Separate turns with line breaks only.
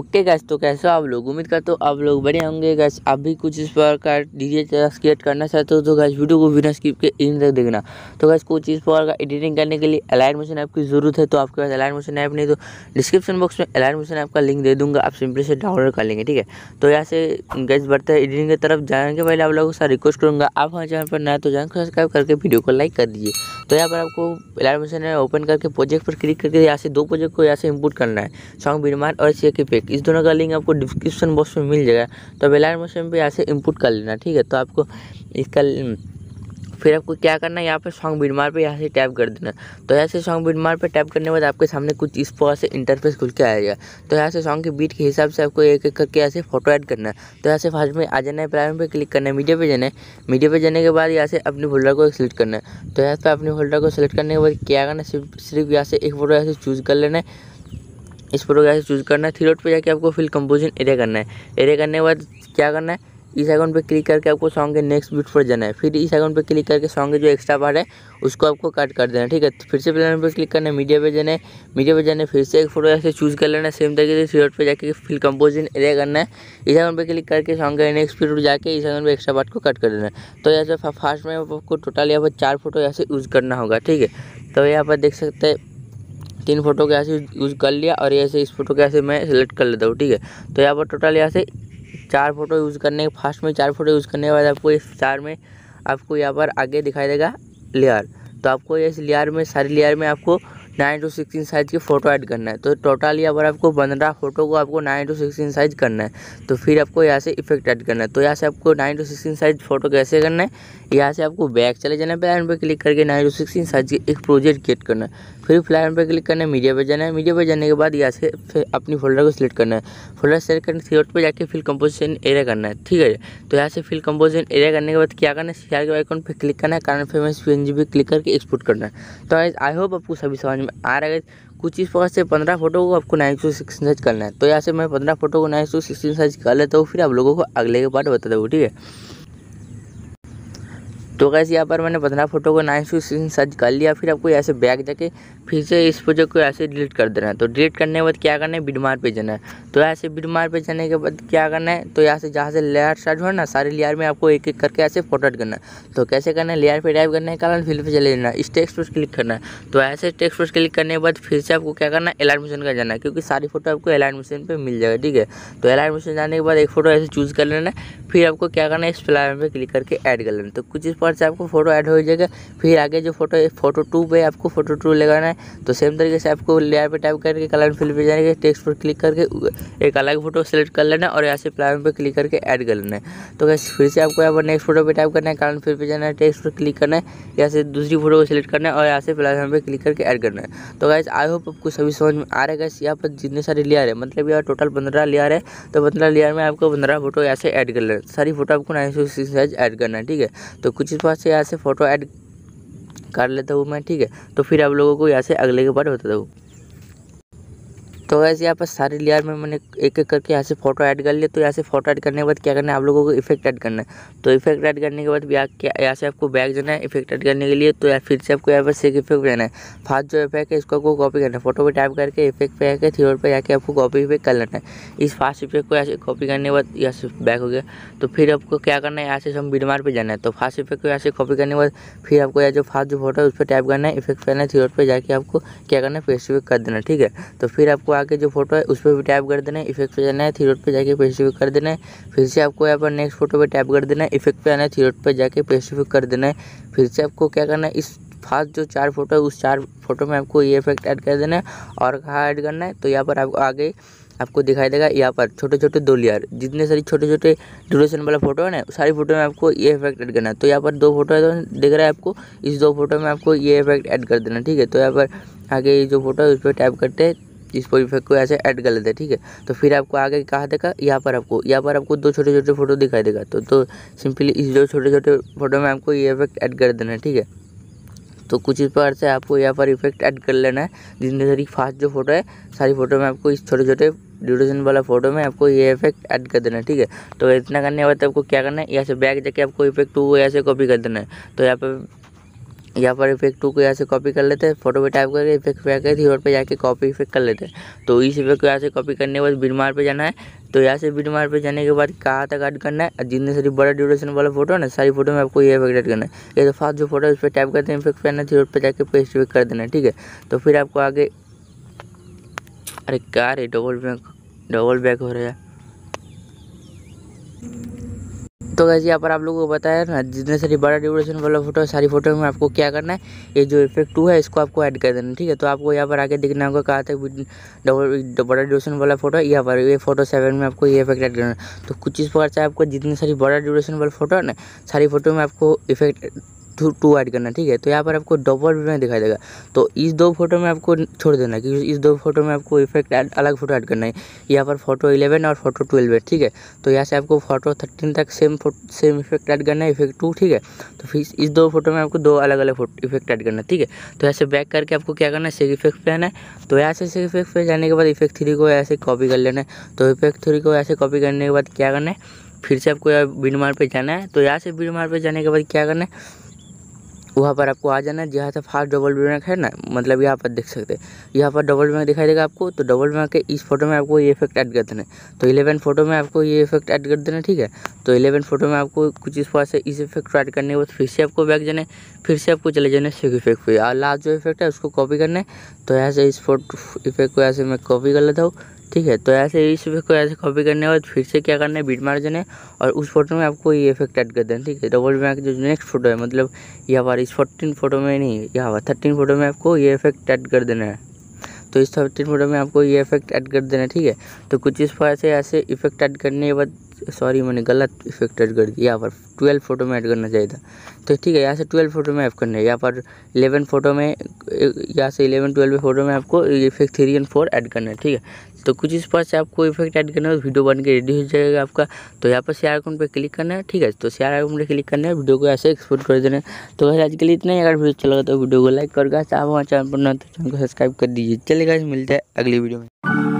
Okay gas तो कैसे आप लोग? उम्मीद करते हो आप लोग बढ़िया होंगे। गैस आप भी कुछ इस प्रकार डीजे क्रिएट करना चाहते हो तो गैस वीडियो को बिना स्किप के इन तक देखना। तो गैस कुछ इस प्रकार का एडिटिंग करने के लिए अलाइन मोशन ऐप की ज़रूरत है तो आपके पास अलाइन मोशन ऐप नहीं तो डिस्क्रिप्शन बॉक्स में अलाइन मोशन ऐप का लिंक दे दूँगा, आप सिंपली से डाउनलोड कर लेंगे, ठीक है? तो यहाँ से गैस बढ़ते हैं एडिटिंग की तरफ़। जाने के पहले आप लोगों से रिक्वेस्ट करूँगा, आप हमारे चैनल पर नया तो को सब्सक्राइब करके वीडियो को लाइक कर दीजिए। तो यहाँ पर आपको अलाइन मोशन ओपन करके प्रोजेक्ट पर क्लिक करके यहाँ से दो प्रोजेक्ट को यहाँ से इम्पोर्ट करना है सॉन्ग बिरमान और सी के इस दोनों का लिंक आपको डिस्क्रिप्शन बॉक्स में मिल जाएगा। तो अब अलाइन मोशन पे यहाँ से इम्पोर्ट कर लेना, ठीक है? तो आपको इसका, फिर आपको क्या करना है? यहाँ पे सॉन्ग बिडमार पे यहाँ से टैप कर देना। तो यहाँ से सॉन्ग बिडमार पे टैप करने के बाद आपके सामने कुछ इस प्रकार से इंटरफेस खुल के आएगा तो यहाँ से सॉन्ग के बीट के हिसाब से आपको एक एक करके यहाँ से फ़ोटो ऐड करना है। तो यहाँ से फ़र्स्ट में आ जाना है प्राइम पे क्लिक करना है मीडिया पे जाना है। मीडिया पे जाने के बाद यहाँ से अपने फोल्डर को सिलेक्ट करना है। तो यहाँ पर अपने फोल्डर को सिलेक्ट करने के बाद क्या करना है? सिर्फ़ सिर्फ़ यहाँ से एक फ़ोटो यहाँ से चूज़ कर लेना है। इस को ऐसे चूज़ करना है। थ्री डॉट पे जाके आपको फिल कंपोजिशन एरिया करना है। एरिया करने के बाद क्या करना है? इस अकाउंट पे क्लिक करके आपको सॉन्ग के नेक्स्ट बीट पर जाना है। फिर इस अकाउंट पे क्लिक करके सॉन्ग के जो एक्स्ट्रा पार्ट है, उसको आपको कट कर देना है, ठीक है? फिर से प्लान पर क्लिक करना है मीडिया पर जाना है। मीडिया पर जाना है फिर से एक फ़ोटो ऐसे चूज़ कर लेना है सेम तरीके से थ्री डॉट पे जाके फिल कंपोजिशन एरिया करना है। इस अकाउंट पर क्लिक करके सॉन्ग के नेक्स्ट बीट पर जाके इस अकाउंट पर एक्स्ट्रा पार्ट को कट कर देना है। तो ऐसे फास्ट में आपको टोटल यहाँ पर चार फ़ोटो यहाँ से यूज़ करना होगा, ठीक है? तो यहाँ पर देख सकते हैं तीन फ़ोटो को ऐसे यूज़ कर लिया और ऐसे इस फ़ोटो को ऐसे मैं सेलेक्ट कर लेता हूँ, ठीक है? तो यहाँ पर टोटल यहाँ से चार फ़ोटो यूज़ करने के फास्ट में चार फ़ोटो यूज़ करने के बाद आपको इस चार में आपको यहाँ पर आगे दिखाई देगा लेयर तो आपको इस लेयर में, सारी लेयर में आपको नाइन टू सिक्सटीन साइज़ की फ़ोटो ऐड करना है। तो टोटल यहाँ पर आपको पंद्रह फ़ोटो को आपको नाइन टू सिक्सटीन साइज़ करना है तो फिर आपको यहाँ से इफ़ेक्ट ऐड करना है। तो यहाँ से आपको nine to sixteen size photo कैसे करना है, यहाँ से आपको बैक चले जाना है प्लान पर क्लिक करके नाइन टू सिक्सटीन साइज़ की एक प्रोजेक्ट क्रिएट करना है। फिर प्लान पर क्लिक करना है मीडिया पर जाना है। मीडिया पर जाने के बाद यहाँ से अपनी फोल्डर को सिलेक्ट करना है। फोल्डर सेलेक्ट करके थ्री पे जाकर फिल कंपोजिशन एरिया करना है, ठीक है? तो यहाँ से फिल कंपोजिशन एरिया करने के बाद क्या करना है शेयर के आइकन पे क्लिक करना है कारण फ़ेमस पे क्लिक करके एक्सपोर्ट करना है। तो आई होप आपको सभी समझ में आ रहा है कुछ इस प्रकार से पंद्रह फ़ोटो को आपको नाइन टू सिक्सटीन साइज़ करना है। तो यहाँ से मैं पंद्रह फ़ोटो को नाइन टू सिक्सटीन साइज़ कर लेता हूँ, फिर आप लोगों को अगले के पार्ट बता दूँ ठीक है? तो कैसे यहाँ पर मैंने पंद्रह फ़ोटो को नाइन सिक्सटीन साइज़ कर लिया, फिर आपको ऐसे बैग जाके फिर से इस प्रोजेक्ट को ऐसे डिलीट कर देना है। तो डिलीट करने के बाद क्या करना है? बिडमार पे जाना है। तो ऐसे बिडमार पे जाने के बाद क्या करना है? तो यहाँ से जहाँ से लेयर स्टार्ट हुआ ना, सारे लेयर में आपको एक एक करके ऐसे फ़ोटो ऐड करना है। तो कैसे करना है? लेयर पे टाइप करना है कारण फिल पे चले जाना है। इस पर क्लिक करना है। तो ऐसे टेक्स्ट पर क्लिक करने के बाद फिर से आपको क्या करना है? एलाइन मिशन का जाना है, क्योंकि सारी फ़ोटो आपको एलाइन मशीन पर मिल जाएगा, ठीक है? तो एलाइन मशीन जाने के बाद एक फ़ोटो ऐसे चूज़ कर लेना है। फिर आपको क्या करना है? इस प्लान पे क्लिक करके ऐड कर लेना तो कुछ इस पर से आपको फ़ोटो ऐड हो जाएगा। फिर आगे जो फ़ोटो फ़ोटो टू पे आपको फ़ोटो टू लगाना है। तो सेम तरीके से आपको लेयर पे टाइप करके कलर फिल पे जाएँगे टेक्स्ट पर क्लिक करके एक अलग फ़ोटो सेलेक्ट कर लेना और यहाँ से प्लान पे क्लिक करके ऐड कर लेना है। तो कैसे फिर से आपको यहाँ पर नेक्स्ट फ़ोटो पे टाइप करना है कलर फिल पे जाना है टेक्स्ट पर क्लिक करना है, यहाँ से दूसरी फ़ोटो को सिलेक्ट करना है और यहाँ से प्लान पर क्लिक करके ऐड करना है। तो गैस आई होप आपको सभी समझ में आ रहा है गैस यहाँ पर जितने सारे लेयर है मतलब यहाँ टोटल पंद्रह लेयर है तो पंद्रह लेयर में आपको पंद्रह फ़ोटो यहाँ से ऐड कर लेना सारी फ़ोटो आपको नाइन सौ साइज़ ऐड करना है, ठीक है? तो कुछ से यहाँ से फ़ोटो ऐड कर लेता हूँ मैं, ठीक है? तो फिर आप लोगों को यहाँ से अगले के बार बताता हूँ। तो वैसे यहाँ पर सारे लेयर में मैंने एक एक करके यहाँ से फ़ोटो ऐड कर लिया तो यहाँ से फ़ोटो ऐड करने के बाद क्या करना है? आप लोगों को इफ़ेक्ट ऐड करना है। तो इफ़ेक्ट ऐड करने के बाद यहाँ से आपको बैग जाना है इफ़ेक्ट ऐड करने के लिए। तो या फिर से आपको यहाँ पर सेक इफ़ेक्ट जाना है। फास्ट जो इफ़ेक्ट है, इसको आपको कॉपी करना है। फ़ोटो पर टाइप करके इफ़ेक्ट पे आके थ्री पर जाके आपको कॉपी इफ़ेक्ट कर लेना है। इस फास्ट इफ़ेक्ट को यहाँ कॉपी करने के बाद यहाँ से बैक हो गया। तो फिर आपको क्या करना है? यहाँ से हम बीडमार पर जाना है। तो फास्ट इफ़ेक्ट को यहाँ से कॉपी करने के बाद फिर आपको यहाँ जो फास्ट जो फ़ोटो है, उस पर टाइप करना है। इफ़ेक्ट करना है थ्री पर जाके आपको क्या करना है? पेस्ट कर देना ठीक है? तो फिर आपको आगे जो फ़ोटो है, उस पर भी टैप कर देना है इफ़ेक्ट पे जाना है थ्री पे जाके पेस्टिफिक कर देना है। फिर से आपको यहाँ पर नेक्स्ट फ़ोटो पे टैप कर देना है इफ़ेक्ट पे आना है थ्री पे जाके पेस्टिफिक कर देना है। फिर से आपको क्या करना है, इस फास्ट जो चार फ़ोटो है, उस चार फ़ोटो में आपको ये इफ़ेक्ट ऐड कर देना है और कहाँ ऐड करना है तो यहाँ पर आपको आगे आपको दिखाई देगा, यहाँ पर छोटे छोटे दो लेयर जितने सारी छोटे छोटे ड्यूरेशन वाला फ़ोटो है ना, सारी फ़ोटो में आपको ये इफ़ेक्ट ऐड करना है। तो यहाँ पर दो फ़ोटो है तो दिख रहा है आपको, इस दो फ़ोटो में आपको ये इफ़ेक्ट ऐड कर देना ठीक है? तो यहाँ पर आगे जो फ़ोटो है, उस पर टैप करते इस पर इफ़ेक्ट को ऐसे ऐड कर लेते हैं ठीक है? तो फिर आपको आगे कहा देगा यहाँ पर आपको, यहाँ पर आपको दो छोटे छोटे फ़ोटो दिखाई देगा। तो तो सिंपली इस दो छोटे छोटे फ़ोटो में आपको ये इफ़ेक्ट ऐड कर देना है, ठीक है? तो कुछ इस प्रकार से आपको यहाँ पर इफ़ेक्ट ऐड कर लेना है। जिसमें सारी फास्ट जो फ़ोटो है, सारी फ़ोटो में आपको इस छोटे छोटे ड्यूरेशन वाला फ़ोटो में आपको ये इफ़ेक्ट ऐड कर देना है, ठीक है? तो इतना करने के बाद आपको क्या करना है? यहाँ से बैक जाके आपको इफ़ेक्ट टू को यहाँ से कॉपी कर देना है। तो यहाँ पर यहाँ पर इफ़ेक्ट टू को यहाँ से कॉपी कर लेते हैं फ़ोटो पे टाइप करके इफ़ेक्ट पे आके थीवर पे जाके कॉपी इफ़ेक्ट कर लेते हैं। तो इस इफ़ेक्ट को यहाँ से कॉपी करने के बाद बिडमार पे जाना है। तो यहाँ से बिडमार पे जाने के बाद कहाँ तक ऐड करना है? जितने सारी बड़ा ड्यूरेशन वाला फ़ोटो है ना, सारी फ़ोटो में आपको ये इफ़ेक्ट ऐड करना है। ये तो फास्ट जो फ़ोटो है, उस पर टाइप करते हैं इफ़ेक्ट पे आना थीवर पे जाके पेस्ट इफ़ेक्ट कर देना ठीक है? तो फिर आपको आगे अरे क्या रे डबल बैक डबल बैक हो रहा है। तो वैसे यहाँ पर आप लोगों को बताया ना जितने सारी बड़ा ड्यूरेशन वाला फ़ोटो है, सारी फ़ोटो में आपको क्या करना है, ये जो इफ़ेक्ट टू है, इसको आपको ऐड कर देना, ठीक है? तो आपको यहाँ पर आगे दिखना होगा कहा था डबल बड़ा ड्यूरेशन वाला फ़ोटो है, यहाँ पर ये फ़ोटो सेवन में आपको ये इफ़ेक्ट ऐड करना है। तो कुछ इस प्रकार से आपको जितनी सारी बड़ा ड्यूरेशन वाला फ़ोटो है ना, सारी फ़ोटो में आपको इफ़ेक्ट टू टू ऐड करना ठीक है? तो यहाँ पर आपको डबल में दिखाई देगा। तो इस दो फ़ोटो में आपको छोड़ देना, क्योंकि इस दो फ़ोटो में आपको इफ़ेक्ट ऐड अलग फ़ोटो ऐड करना है। यहाँ पर फ़ोटो इलेवन और फ़ोटो ट्वेल्व है, ठीक है? तो यहाँ से आपको फ़ोटो थर्टीन तक सेम सेम इफ़ेक्ट ऐड करना है इफ़ेक्ट टू ठीक है? तो फिर इस दो फ़ोटो में आपको दो अलग अलग इफ़ेक्ट ऐड करना है, ठीक है? तो ऐसे बैक करके आपको क्या करना है? सेक इफ़ेक्ट पे आना है। तो यहाँ से सेक इफ़ेक्ट पे जाने के बाद इफ़ेक्ट थ्री को ऐसे कॉपी कर लेना है। तो इफ़ेक्ट थ्री को ऐसे कॉपी करने के बाद क्या करना है? फिर से आपको यहाँ बिनमार पे जाना है। तो यहाँ से बिनमार पे जाने के बाद क्या करना है? वहाँ पर आपको आ जाना है। जहाँ से फास्ट डबल बैंक है ना मतलब यहाँ पर देख सकते हैं। यहाँ पर डबल बैंक दिखाई देगा आपको तो डबल बैंक के इस फ़ोटो में आपको ये इफ़ेक्ट ऐड कर देना है। तो इलेवन फ़ोटो में आपको ये इफ़ेक्ट ऐड कर देना है, ठीक है? तो इलेवन फ़ोटो में आपको कुछ इस पास से इस इफ़ेक्ट को ऐड करने के बाद फिर से आपको बैक जाना है। फिर से आपको चले जाना है सेक इफ़ेक्ट पे। और लास्ट जो इफ़ेक्ट है उसको कॉपी करना है। तो ऐसे इस फ़ोटो इफ़ेक्ट को ऐसे मैं कॉपी कर लेता हूँ। ठीक है तो ऐसे इस इफ़ेक्ट को ऐसे कॉपी करने के बाद फिर से क्या करना है? बीट मार देना है और उस फ़ोटो में आपको ये इफ़ेक्ट ऐड कर देना, ठीक है? डबल बैक जो नेक्स्ट फ़ोटो है मतलब यहाँ पर इस फोर्टीन फ़ोटो में नहीं यहाँ पर थर्टीन फ़ोटो में आपको ये इफ़ेक्ट ऐड कर देना है। तो इस थर्टीन फ़ोटो में आपको ये इफ़ेक्ट ऐड कर देना है, ठीक है? तो कुछ इस पर से ऐसे इफ़ेक्ट ऐड करने के बाद सॉरी मैंने गलत इफ़ेक्ट ऐड कर दिया, यहाँ पर ट्वेल्व फ़ोटो में ऐड करना चाहिए था। तो ठीक है, यहाँ से ट्वेल्व फ़ोटो में ऐड करना है, यहाँ पर इलेवन फ़ोटो में, यहाँ से इलेवन ट्वेल्व फ़ोटो में आपको effect three and four add करना है, ठीक है? तो कुछ इस पर से आपको इफ़ेक्ट ऐड करना है वीडियो बन के रेडी हो जाएगा आपका। तो यहाँ पर शेयर आइकन पे क्लिक करना है, ठीक है? तो शेयर आइकन पे क्लिक करना है वीडियो को ऐसे एक्सपोर्ट कर देना तो आज के लिए इतना ही। अगर वीडियो अच्छा लगा तो वीडियो को लाइक करगा आप हमारे चैनल पर ना तो चैनल को सब्सक्राइब कर दीजिए। चलेगा मिलता है अगली वीडियो में।